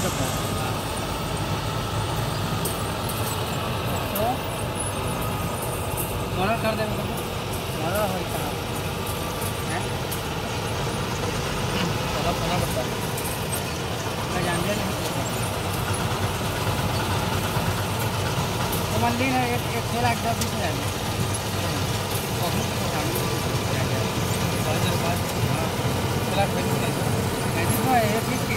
pick-up है। तो कर दे मतलब है कहाँ है चला खाना पड़ता मैं जान लिया नहीं तो ली ना एक एक लाख दस बीस हज़ार में ऑफ़िस में पहुँचा दूँगी। पाँच हज़ार पाँच हाँ चला खरीद नहीं पैंतीस में है, एक बीस की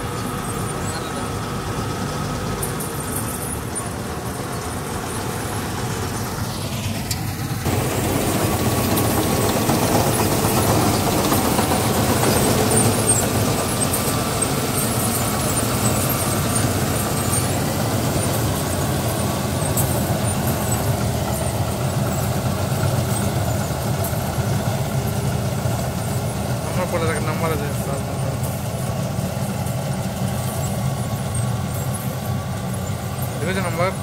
పడదాకా నమ్మలేదు ఇదిగో నంబర్